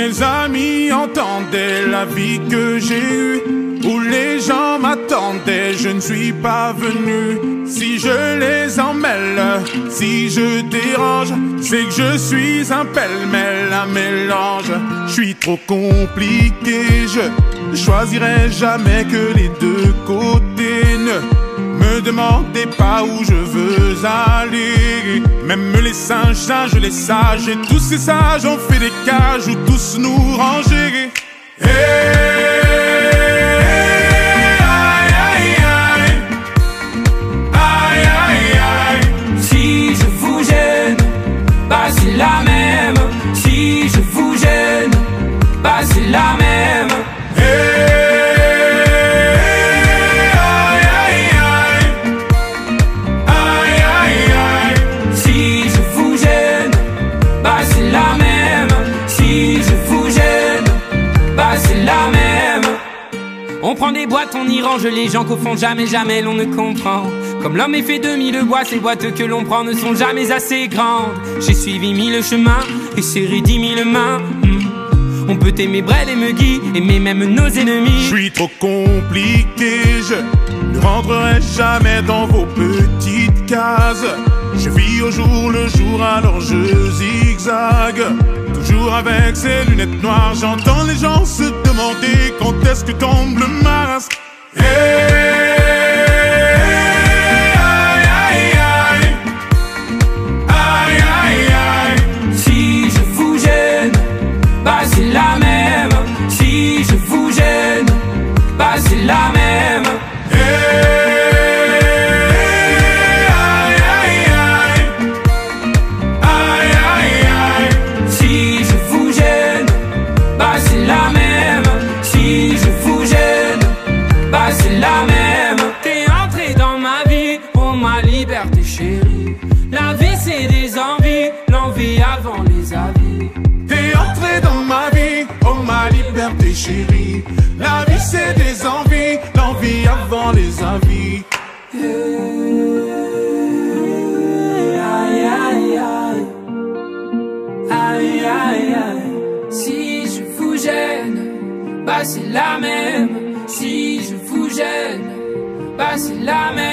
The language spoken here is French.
mes amis entendaient la vie que j'ai eue, où les gens m'attendaient, je ne suis pas venu. Si je les emmêle, si je dérange, c'est que je suis un pêle-mêle, un mélange. Je suis trop compliqué, je choisirai jamais que les deux côtés. Ne me demandez pas où je. Même les singes, singes, les sages, et tous ces sages ont fait des cages où tous nous ranger. On prend des boîtes, on y range les gens qu'au fond jamais, jamais l'on ne comprend. Comme l'homme est fait de mille bois, ces boîtes que l'on prend ne sont jamais assez grandes. J'ai suivi mille chemins et serré dix mille mains. Hmm. On peut aimer Brel et Megui, aimer même nos Je ennemis. suis trop compliqué, je ne rentrerai jamais dans vos petites cases. Je vis au jour le jour, alors je zigzague. Avec ces lunettes noires, j'entends les gens se demander quand est-ce que tombe le masque. Hey, gêne, bah la même. Si je vous gêne, bah c'est la même. Chérie. La vie c'est des envies, l'envie avant les avis. Aïe aïe aïe, aïe aïe aïe. Si je vous gêne, bah c'est la même. Si je vous gêne, bah c'est la même.